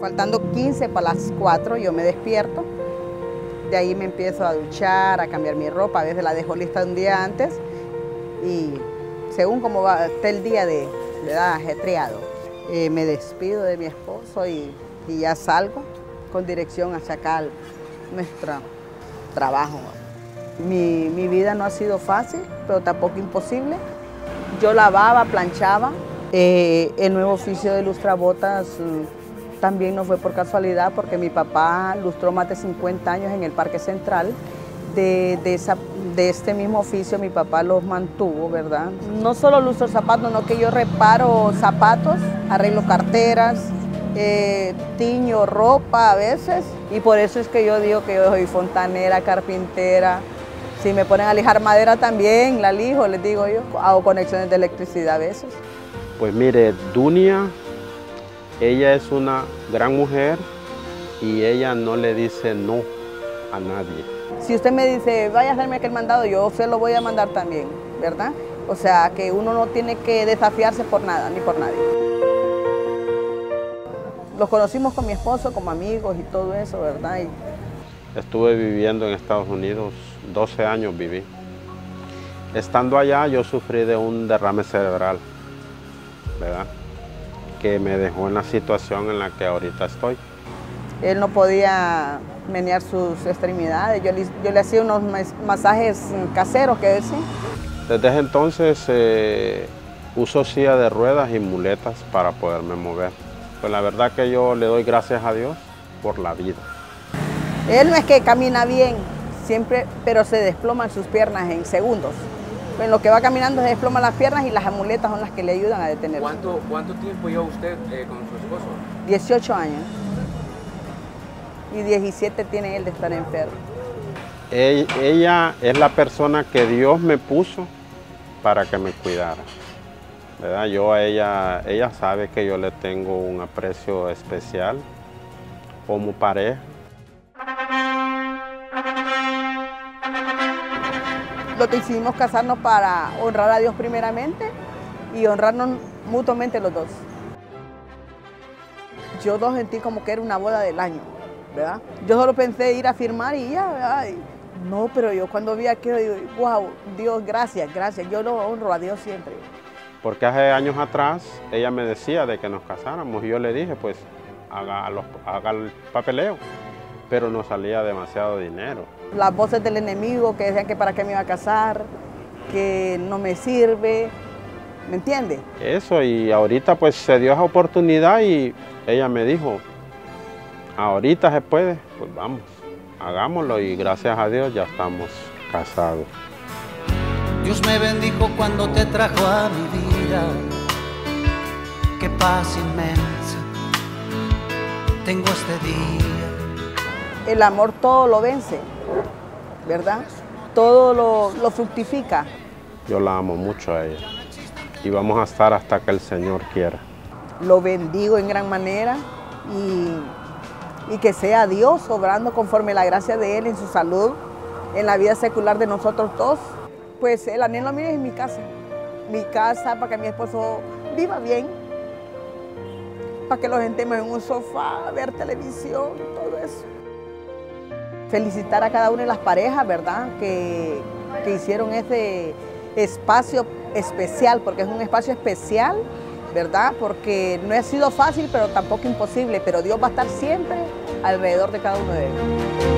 Faltando 15 para las 4 yo me despierto. De ahí me empiezo a duchar, a cambiar mi ropa. A veces la dejo lista un día antes y según cómo va esté el día de, edad ajetreado, eh, me despido de mi esposo y, ya salgo con dirección hacia acá, nuestro trabajo. Mi, mi vida no ha sido fácil, pero tampoco imposible. Yo lavaba, planchaba. Eh, el nuevo oficio de lustrabotas también no fue por casualidad, porque mi papá lustró más de 50 años en el Parque Central. De, de, este mismo oficio mi papá los mantuvo, ¿verdad? No solo lustro zapatos, no que yo reparo zapatos, arreglo carteras, eh, tiño ropa a veces y por eso es que yo digo que yo soy fontanera, carpintera, si me ponen a lijar madera también, la lijo, les digo yo. Hago conexiones de electricidad a veces. Pues mire, Dunia, ella es una gran mujer y ella no le dice no a nadie. Si usted me dice, vaya a hacerme aquel mandado, yo se lo voy a mandar también, ¿verdad? O sea, que uno no tiene que desafiarse por nada, ni por nadie. Los conocimos con mi esposo como amigos y todo eso, ¿verdad? Estuve viviendo en Estados Unidos 12 años viví. Estando allá yo sufrí de un derrame cerebral, ¿verdad? Que me dejó en la situación en la que ahorita estoy. Él no podía menear sus extremidades, yo le, hacía unos masajes caseros, que decir. Desde ese entonces eh, uso silla de ruedas y muletas para poderme mover. Pues la verdad que yo le doy gracias a Dios por la vida. Él no es que camina bien, siempre, pero se desploman sus piernas en segundos. En lo que va caminando se desploman las piernas y las amuletas son las que le ayudan a detener. ¿Cuánto, cuánto tiempo lleva usted eh, con su esposo? 18 años. Y 17 tiene él de estar enfermo. Ella es la persona que Dios me puso para que me cuidara. ¿verdad? Yo a ella, ella sabe que yo le tengo un aprecio especial como pareja. Lo decidimos casarnos para honrar a Dios primeramente y honrarnos mutuamente los dos. Yo lo sentí como que era una boda del año, ¿verdad? Yo solo pensé ir a firmar y ya, no, pero yo cuando vi aquello digo, wow, Dios, gracias, gracias, yo lo honro a Dios siempre. Porque hace años atrás ella me decía de que nos casáramos y yo le dije, pues haga, haga el papeleo pero no salía demasiado dinero. Las voces del enemigo que decían que para qué me iba a casar, que no me sirve, ¿me entiende? Eso, y ahorita pues se dio esa oportunidad y ella me dijo, ahorita se puede, pues vamos, hagámoslo y gracias a Dios ya estamos casados. Dios me bendijo cuando te trajo a mi vida, qué paz inmensa tengo este día el amor todo lo vence, ¿verdad? Todo lo, fructifica. Yo la amo mucho a ella y vamos a estar hasta que el Señor quiera. Lo bendigo en gran manera y, y que sea Dios obrando conforme la gracia de Él en su salud, en la vida secular de nosotros todos. Pues el anhelo mío es mi casa, mi casa para que mi esposo viva bien, para que lo sentemos en un sofá, ver televisión, todo eso felicitar a cada una de las parejas, ¿verdad? Que, que hicieron este espacio especial, porque es un espacio especial, ¿verdad? Porque no ha sido fácil, pero tampoco imposible, pero Dios va a estar siempre alrededor de cada uno de ellos.